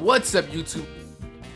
What's up YouTube?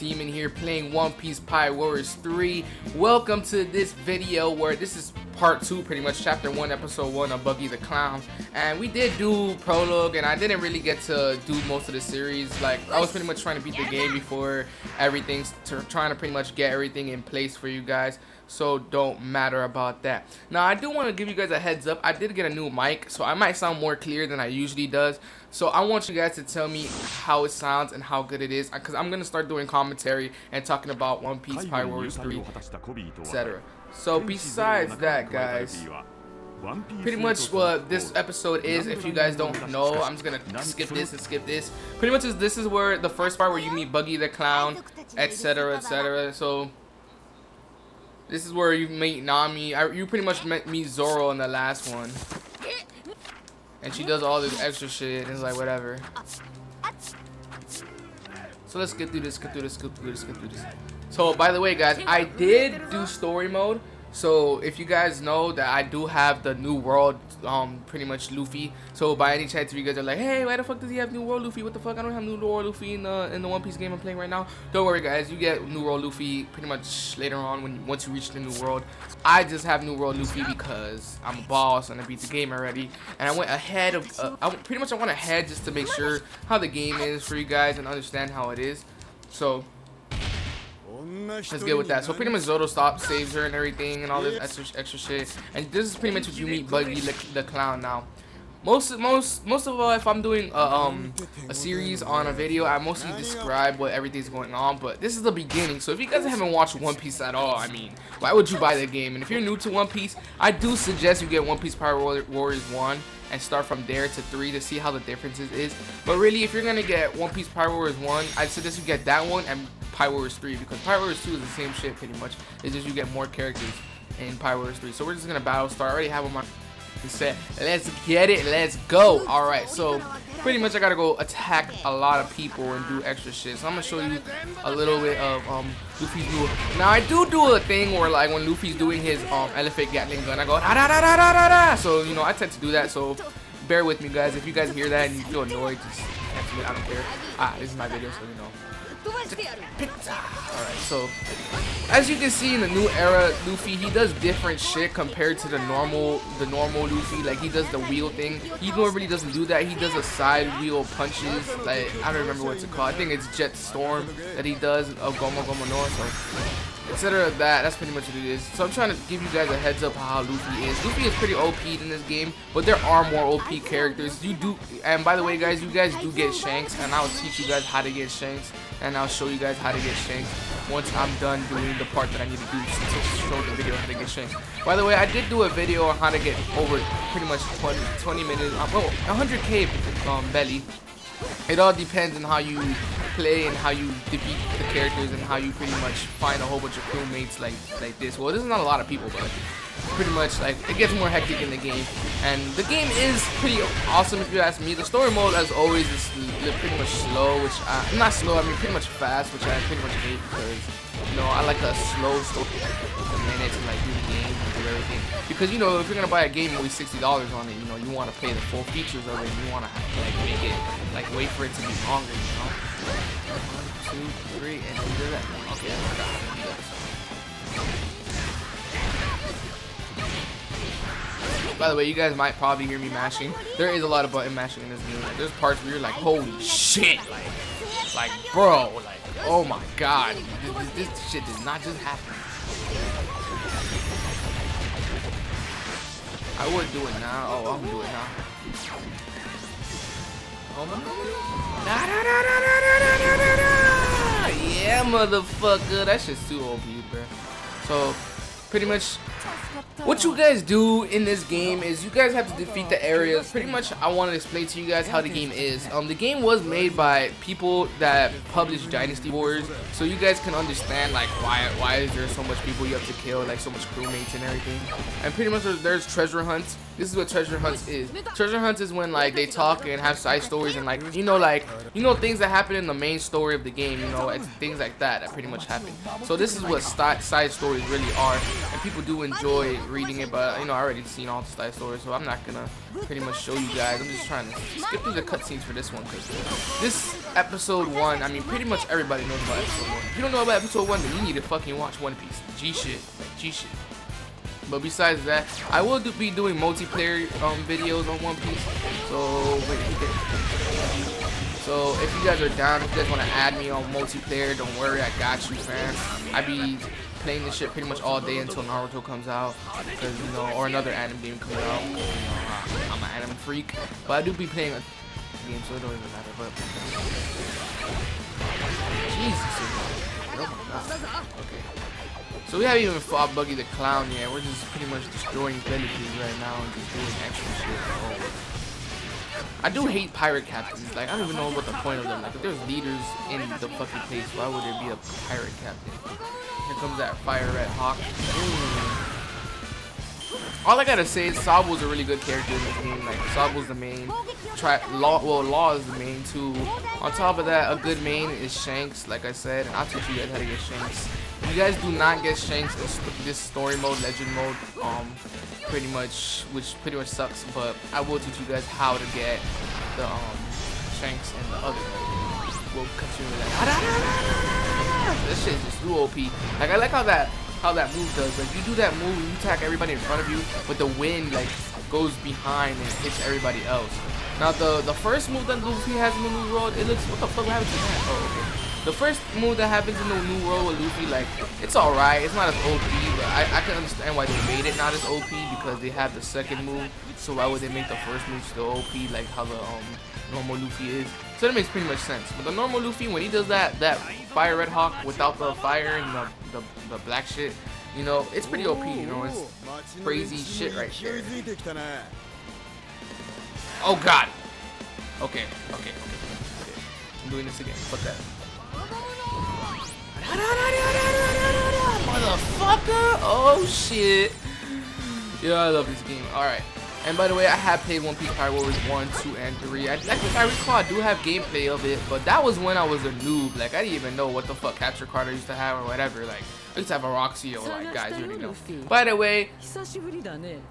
Demon here playing One Piece Pirate Warriors 3. Welcome to this video where this is part 2 pretty much chapter 1 episode 1 of Buggy the Clown. And we did do prologue and I didn't really get to do most of the series. Like I was pretty much trying to beat the game before everything's trying to pretty much get everything in place for you guys. So don't matter about that. Now I do want to give you guys a heads up. I did get a new mic so I might sound more clear than I usually does so I want you guys to tell me how it sounds and how good it is because I'm gonna start doing commentary and talking about One Piece Pirate Warriors 3 etc so besides that guys pretty much what this episode is if you guys don't know i'm just gonna skip this and skip this. Pretty much is this is where the first part where you meet buggy the clown etc etc so this is where you meet Nami. I, you pretty much met me Zoro in the last one. And she does all this extra shit and it's like whatever. So let's get through this, get through this, get through this, get through this. So by the way guys, I did do story mode. So if you guys know that I do have the new world, um, pretty much Luffy. So by any chance, if you guys are like, hey, why the fuck does he have new world Luffy? What the fuck? I don't have new world Luffy in the in the One Piece game I'm playing right now. Don't worry, guys. You get new world Luffy pretty much later on when once you reach the new world. I just have new world Luffy because I'm a boss and I beat the game already. And I went ahead of, uh, I pretty much I went ahead just to make sure how the game is for you guys and understand how it is. So Let's get with that. So pretty much Zoro stops, saves her and everything and all this extra, extra shit. And this is pretty much what you meet Buggy the, the clown now. Most most most of all, if I'm doing a, um a series on a video, I mostly describe what everything's going on. But this is the beginning, so if you guys haven't watched One Piece at all, I mean, why would you buy the game? And if you're new to One Piece, I do suggest you get One Piece Pirate Warriors 1 and start from there to 3 to see how the differences is. But really, if you're gonna get One Piece Pirate Warriors 1, I suggest you get that one and Warriors 3 because Warriors 2 is the same shit pretty much. It's just you get more characters in Warriors 3. So we're just gonna battle start. I already have on my set. Let's get it. Let's go. All right. So pretty much I gotta go attack a lot of people and do extra shit. So I'm gonna show you a little bit of um Luffy's new. Now I do do a thing where like when Luffy's doing his um elephant Gatling gun, I go da da da da da da. So you know I tend to do that. So bear with me guys. If you guys hear that and you feel annoyed, just I don't care. Ah, this is my video, so you know. Alright, so as you can see in the new era Luffy, he does different shit compared to the normal the normal Luffy. Like he does the wheel thing. He normally doesn't do that. He does a side wheel punches. Like I don't remember what it's called. I think it's Jet Storm that he does of Gomu Gomu no. So etc. That that's pretty much what it is. So I'm trying to give you guys a heads up how Luffy is. Luffy is pretty OP in this game, but there are more OP characters. You do, and by the way, guys, you guys do get Shanks, and I'll teach you guys how to get Shanks and I'll show you guys how to get Shanks once I'm done doing the part that I need to do to show the video how to get Shanks. By the way, I did do a video on how to get over pretty much 20, 20 minutes, uh, well, 100k um, belly. It all depends on how you play and how you defeat the characters and how you pretty much find a whole bunch of crewmates like like this. Well, this is not a lot of people, but pretty much like it gets more hectic in the game. And the game is pretty awesome if you ask me. The story mode as always is pretty much slow which I, not slow I mean pretty much fast which I pretty much hate because you know I like a slow story a minute to like do the game. and everything because you know if you're gonna buy a game with $60 on it you know you want to play the full features of it you want to like make it like wait for it to be longer you know one two three and do that okay I By the way, you guys might probably hear me mashing. There is a lot of button mashing in this game. There's parts where you're like, holy shit, like, like, bro, like, oh my god, this, this shit did not just happen. I would do it now. Oh, I'm gonna do it now. Oh my nah, nah, nah, Yeah, motherfucker. That shit's too OP, bro. So, pretty much what you guys do in this game is you guys have to defeat the areas. Pretty much, I want to explain to you guys how the game is. Um, the game was made by people that published Dynasty Wars, so you guys can understand like why why is there so much people you have to kill, like so much crewmates and everything. And pretty much there's treasure hunts this is what treasure hunts is. Treasure hunts is when like they talk and have side stories and like you know like you know things that happen in the main story of the game. You know it's things like that that pretty much happen. So this is what side stories really are, and people do enjoy reading it. But you know I already seen all the side stories, so I'm not gonna pretty much show you guys. I'm just trying to skip through the cutscenes for this one because this episode one. I mean pretty much everybody knows about episode one. If you don't know about episode one, then you need to fucking watch One Piece. G shit, G shit. But besides that, I will do, be doing multiplayer um, videos on One Piece. So wait, so if you guys are down, if you guys want to add me on multiplayer, don't worry, I got you, fam. I be playing this shit pretty much all day until Naruto comes out, because you know, or another anime game comes out. You know, I'm an anime freak, but I do be playing a game, so it don't even matter. But Jesus, oh my god, okay. So we haven't even fought Buggy the Clown yet. We're just pretty much destroying villages right now and just doing extra shit. Oh. I do hate pirate captains. Like, I don't even know what the point of them. Like, if there's leaders in the fucking place, why would there be a pirate captain? Here comes that fire red hawk. All I gotta say is Sabo's a really good character in this game. Like, Sabo's the main. Try Law, well, Law is the main too. On top of that, a good main is Shanks, like I said. And I'll teach you guys how to get Shanks. You guys do not get Shanks in this story mode, legend mode, um, pretty much, which pretty much sucks, but I will teach you guys how to get the, um, Shanks and the other mode. We'll continue that. This shit is just too OP. Like, I like how that, how that move does. Like, you do that move, you attack everybody in front of you, but the wind, like, goes behind and hits everybody else. Now, the, the first move that Luffy has in the new world, it looks, what the fuck happened to that? Oh, okay. The first move that happens in the new world with Luffy, like, it's alright. It's not as OP, but I, I can understand why they made it not as OP because they have the second move. So why would they make the first move still OP, like how the um, normal Luffy is? So that makes pretty much sense. But the normal Luffy, when he does that that Fire Red Hawk without the fire and the, the, the black shit, you know, it's pretty OP, you know, it's crazy shit right there. Oh god! Okay, okay, okay, okay. I'm doing this again. Fuck that. Motherfucker! Oh shit! Yeah, I love this game. Alright. And by the way, I have played One Piece Pirate Warriors 1, 2, and 3. I, think I recall I do have gameplay of it, but that was when I was a noob. Like, I didn't even know what the fuck capture card I used to have or whatever. Like, I used to have a Roxio or like, guys, you already know. By the way,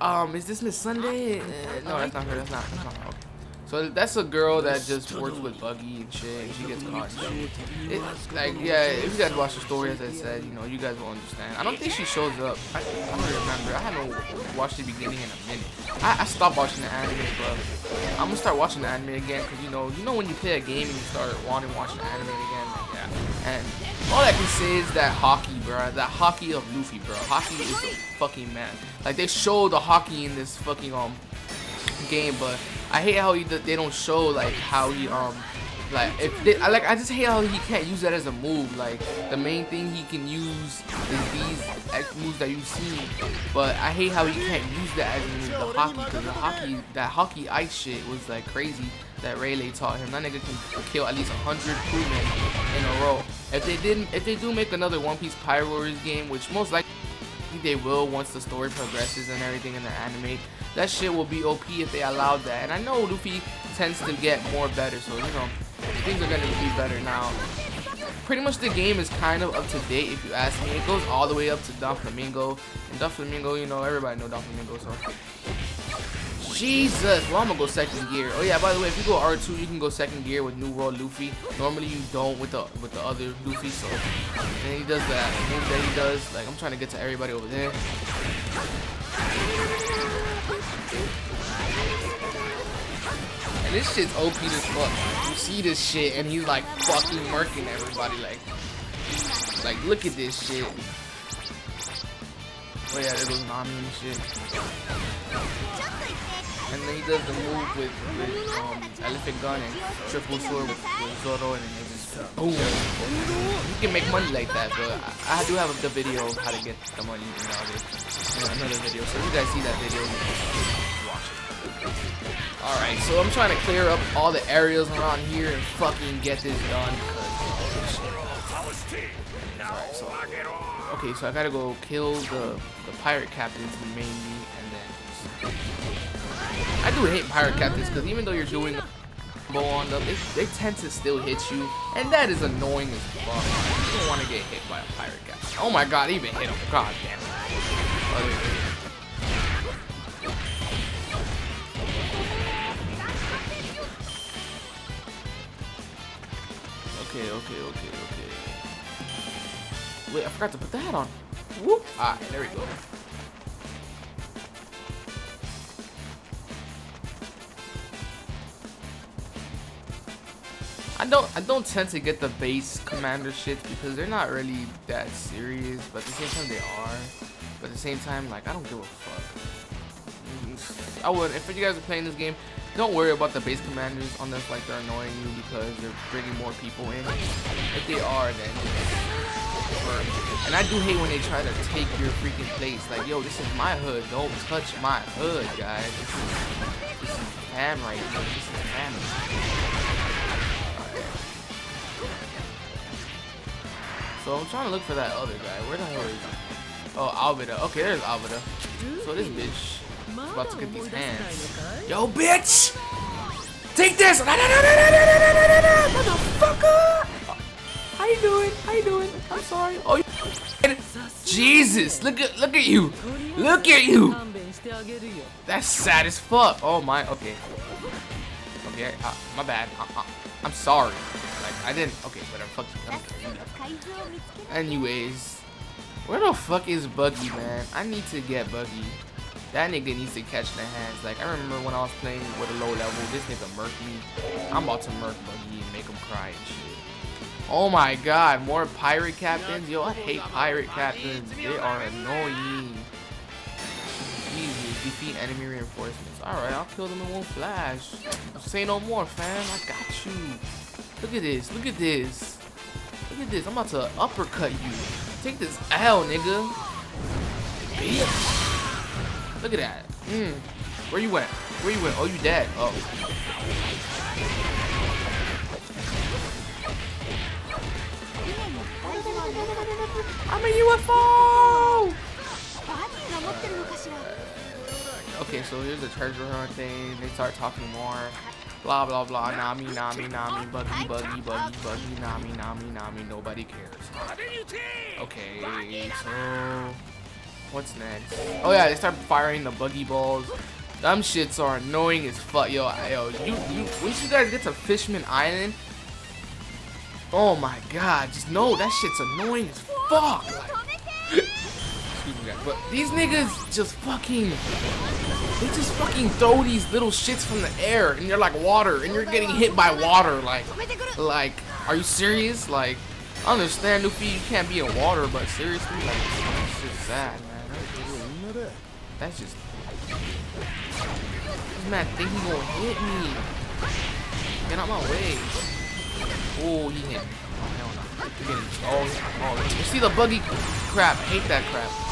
um, is this Miss Sunday? Uh, no, that's not her. That's not. That's not her. Okay. So that's a girl that just works with Buggy and shit, and she gets caught. It, like, yeah, if you guys watch the story, as I said, you know, you guys will understand. I don't think she shows up. I, I don't remember. I haven't watched the beginning in a minute. I, I stopped watching the anime, but I'm gonna start watching the anime again, because, you know, you know when you play a game and you start wanting to watch the anime again, like, yeah. And all I can say is that Haki, bro. That Haki of Luffy, bro. Haki is a fucking man. Like, they show the Haki in this fucking, um, game, but I hate how he they don't show like how he um like if they, like I just hate how he can't use that as a move. Like the main thing he can use is these X moves that you've seen, but I hate how he can't use that as a move. The Haki, because the Haki, that Haki ice shit was like crazy. That Rayleigh taught him. That nigga can kill at least hundred crewmen in a row. If they didn't, if they do make another One Piece Pirate Warriors game, which most likely they will once the story progresses and everything in the anime. That shit will be OP if they allowed that. And I know Luffy tends to get more better, so you know, things are gonna be better now. Pretty much the game is kind of up to date if you ask me. It goes all the way up to Doflamingo. And Doflamingo, you know, everybody know Doflamingo, so Jesus. Well, I'm gonna go second gear. Oh yeah, by the way, if you go R2, you can go second gear with New World Luffy. Normally you don't with the with the other Luffy. So and he does that move that he does. Like I'm trying to get to everybody over there. And this shit's OP as fuck. You see this shit, and he's like fucking murking everybody. Like, like look at this shit. Oh yeah, there goes Nami and shit. And then he does the move with, with um, Elephant Gun and Triple Sword with, with Zoro and then just boom. You can make money like that, but I, I do have the video of how to get the money in another, video. So if you guys see that video. Alright, so I'm trying to clear up all the areas around here and fucking get this done. Alright, so okay, so I gotta go kill the the pirate captains mainly, and then I do hate pirate captains because even though you're doing combo on them, they, they tend to still hit you, and that is annoying as fuck. You don't want to get hit by a pirate captain. Oh my god, even hit him. God damn it. Okay, okay, okay, okay. Wait, I forgot to put the hat on. Whoop! Alright, there we go. I don't I don't tend to get the base commander shits because they're not really that serious, but at the same time they are. But at the same time, like I don't give a fuck. Mm, I would if you guys are playing this game, don't worry about the base commanders unless like they're annoying you because they're bringing more people in. If they are, then and I do hate when they try to take your freaking place. Like, yo, this is my hood. Don't touch my hood, guys. This is, this is fam right here. This is family. So I'm trying to look for that other guy. Where the hell is he? Oh, Alvida. Okay, there's Alvida. So this bitch about to get these hands. Yo, bitch! Take this! Motherfucker! How you doing? How you doing? I'm sorry. Oh, you Jesus! Look at look at you! Look at you! That's sad as fuck. Oh my. Okay. Okay. Uh, my bad. Uh, uh, I'm sorry. Like I didn't. Okay, whatever. Fuck you. Anyways, where the fuck is Buggy, man? I need to get Buggy. That nigga needs to catch the hands. Like, I remember when I was playing with a low level, this nigga murked me. I'm about to murk Buggy and make him cry and shit. Oh my god, more pirate captains? Yo, I hate pirate captains. They are annoying. Jesus, defeat enemy reinforcements. Alright, I'll kill them in one flash. Say no more, fam. I got you. Look at this. Look at this. Look at this. I'm about to uppercut you. Take this L, nigga. Bitch. Look at that. Mm. Where you went? Where you went? Oh, you dead. Oh. I'm a UFO! Okay, so here's the treasure hunt thing. They start talking more. Blah, blah, blah. Nami, Nami, Nami. Buggy, buggy, buggy, buggy. Nami, Nami, Nami. Nobody cares. Okay, so... What's next? Oh yeah, they start firing the buggy balls. Them shits are annoying as fuck. Yo, yo, you, you, once you guys get to Fishman Island, oh my god, just know that shit's annoying as fuck. Like, but these niggas just fucking they just fucking throw these little shits from the air and you're like water and you're getting hit by water like like are you serious like I understand Luffy you can't be in water but seriously like it's just sad that's just this man think he gonna hit me. Get out my way. Oh he hit me. Oh hell no. Oh, oh. You see the buggy crap? I hate that crap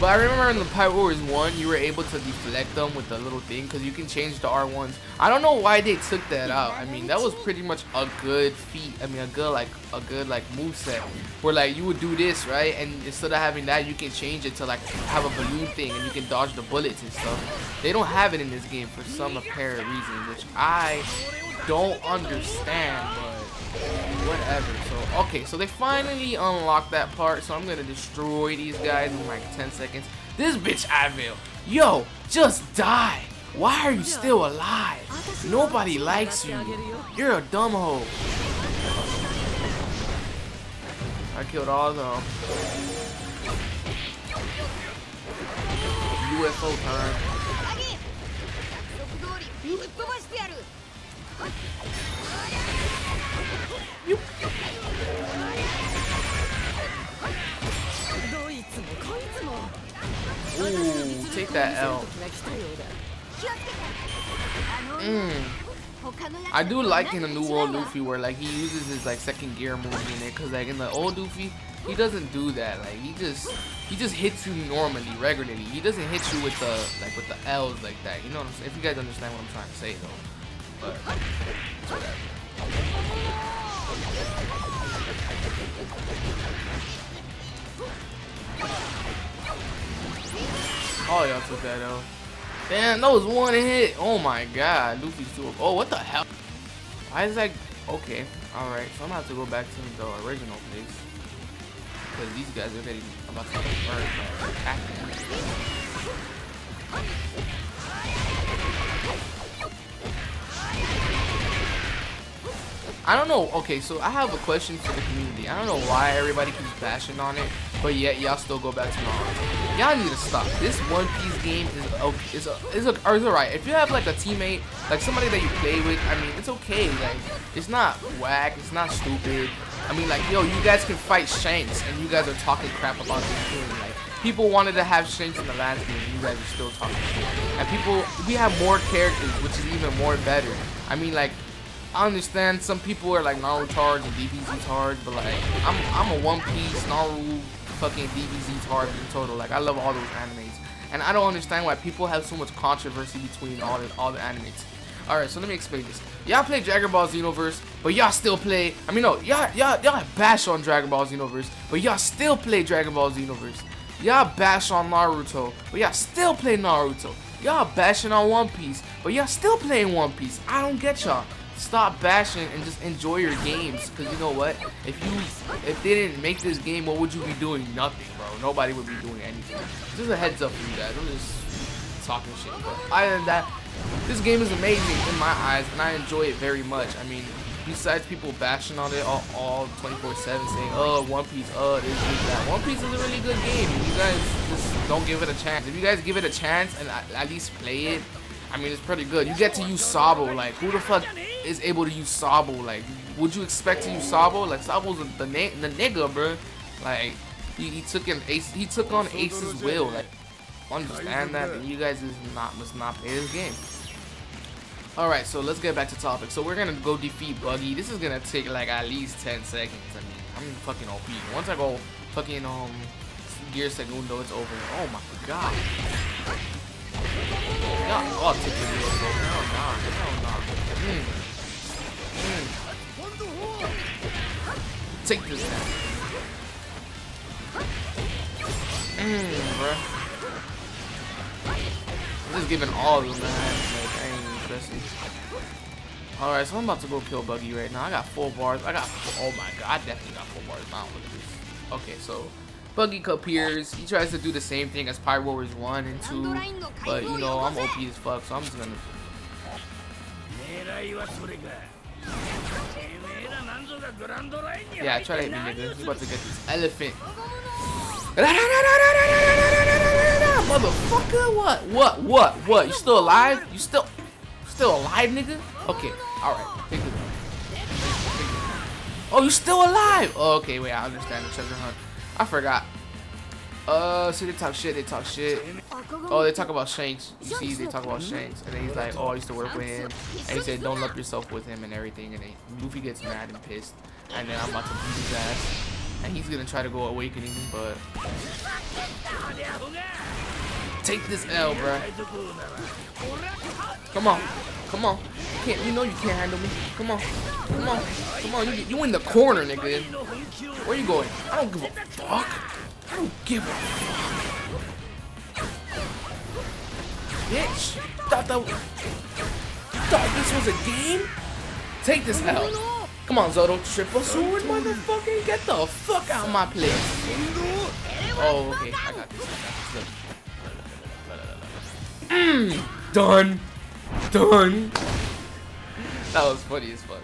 but I remember in the Pirate Wars 1, you were able to deflect them with the little thing because you can change the R1s. I don't know why they took that out. I mean, that was pretty much a good feat. I mean, a good like a good like move set where like you would do this right, and instead of having that, you can change it to like have a balloon thing and you can dodge the bullets and stuff. They don't have it in this game for some apparent reason, which I don't understand. But whatever. So, okay, so they finally unlocked that part, so I'm gonna destroy these guys in like 10 seconds. This bitch Avil, yo, just die. Why are you still alive? Nobody likes you. You're a dumb hoe. I killed all of them. UFO time. That L. Mm. I do like in the new world Luffy where like he uses his like second gear move in it because like in the old Luffy he doesn't do that. Like he just he just hits you normally regularly. He doesn't hit you with the like with the L's like that. You know what I'm saying? If you guys understand what I'm trying to say though. But whatever All y'all took that L. Damn, that was one hit. Oh my god. Luffy's too. Oh, what the hell? Why is that? Okay. Alright. So I'm going to have to go back to the original place. Because these guys are getting about to attacking. I don't know. Okay, so I have a question for the community. I don't know why everybody keeps bashing on it, but yet y'all still go back to Naruto. Y'all need to stop. This One Piece game is okay. Is a, is a, is alright. If you have like a teammate, like somebody that you play with, I mean, it's okay. Like, it's not whack. It's not stupid. I mean, like, yo, you guys can fight Shanks, and you guys are talking crap about this game. Like, people wanted to have Shanks in the last game, and you guys are still talking shit. And people, we have more characters, which is even more better. I mean, like, I understand some people are like Naruto charge and DBZ charge, but like I'm I'm a One Piece, Naruto, fucking DBZ charge in total. Like I love all those animes, and I don't understand why people have so much controversy between all the all the animes. All right, so let me explain this. Y'all play Dragon Ball Xenoverse, but y'all still play. I mean, no, y'all y'all y'all bash on Dragon Ball Xenoverse, but y'all still play Dragon Ball Xenoverse. Y'all bash on Naruto, but y'all still play Naruto. Y'all bashing on One Piece, but y'all still playing One Piece. I don't get y'all stop bashing and just enjoy your games. Cause you know what? If you if they didn't make this game, what would you be doing? Nothing, bro. Nobody would be doing anything. Just a heads up for you guys. I'm just talking shit. But other than that, this game is amazing in my eyes, and I enjoy it very much. I mean, besides people bashing on it all, all 24/7, saying, "Oh, One Piece, oh, this, this, that." One Piece is a really good game. You guys just don't give it a chance. If you guys give it a chance and at least play it, I mean, it's pretty good. You get to use Sabo. Like, who the fuck is able to use Sabo. Like, would you expect to use Sabo? Like, Sabo's the the, the nigga, bro. Like, he, he took an ace. He took on Ace's will. Like, understand that, and you guys is not must not play this game. All right, so let's get back to topic. So we're gonna go defeat Buggy. This is gonna take like at least 10 seconds. I mean, I'm fucking OP. Once I go fucking um Gear Segundo, it's over. Oh my god. Oh. Mm. Take this down. Mmm, bruh. I'm just giving all of them, man. Like, I ain't interested. Alright, so I'm about to go kill Buggy right now. I got four bars. I got, oh my god, I definitely got four bars. Now look at this. Okay, so Buggy appears. He tries to do the same thing as Pirate Warriors 1 and 2. But, you know, I'm OP as fuck, so I'm just gonna... Yeah, try to hit me, nigga. You about to get this elephant. Motherfucker, what? What? What? What? You still alive? You still still alive, nigga? Okay, alright. Take it. Oh, you still alive? Oh, okay, wait, I understand the treasure hunt. I forgot. Uh, see, they talk shit, they talk shit. Oh, they talk about Shanks. You see, they talk about Shanks. And then he's like, oh, I used to work with him. And he said, don't lump yourself with him and everything. And then Luffy gets mad and pissed. And then I'm about to beat his ass. And he's gonna try to go awakening, but... Take this L, bro. Come on. Come on. You, can't, you know you can't handle me. Come on. Come on. Come on. You, you in the corner, nigga. Where you going? I don't give a fuck. I don't give a. Bitch. Thought that thought this was a game? Take this L. Come on, Zoro. Triple sword, motherfucker. Get the fuck out of my place. Oh, okay. I got this. Mmm. Done. Done. That was funny as fuck.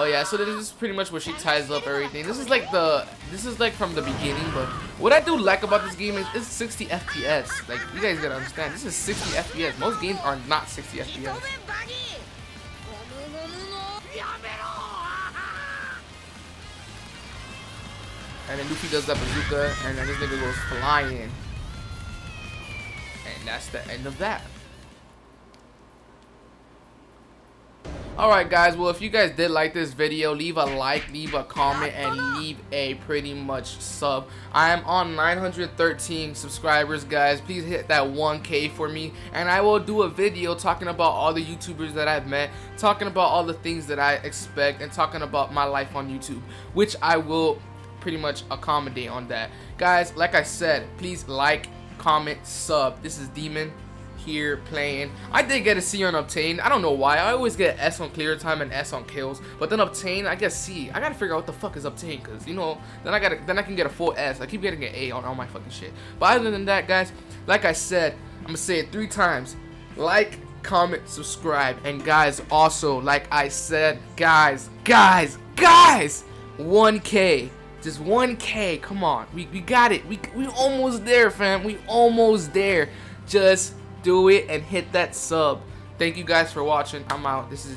Oh yeah, so this is pretty much where she ties up everything. This is like the, this is like from the beginning, but what I do like about this game is it's 60 FPS. Like, you guys gotta understand, this is 60 FPS. Most games are not 60 FPS. And then Luffy does that bazooka, and then this nigga goes flying. And that's the end of that. Alright guys, well if you guys did like this video, leave a like, leave a comment, and leave a pretty much sub. I am on 913 subscribers guys, please hit that 1k for me, and I will do a video talking about all the YouTubers that I've met, talking about all the things that I expect, and talking about my life on YouTube, which I will pretty much accommodate on that. Guys, like I said, please like, comment, sub. This is Demon here playing. I did get a C on Obtain. I don't know why. I always get S on clear time and S on kills. But then Obtain, I get C. I gotta figure out what the fuck is Obtain. Because, you know, then I gotta then I can get a full S. I keep getting an A on all my fucking shit. But other than that, guys, like I said, I'm gonna say it three times. Like, comment, subscribe. And guys, also, like I said, guys, guys, guys, 1K. Just 1K. Come on. We, we got it. We, we almost there, fam. We almost there. Just do it and hit that sub. Thank you guys for watching. I'm out. This is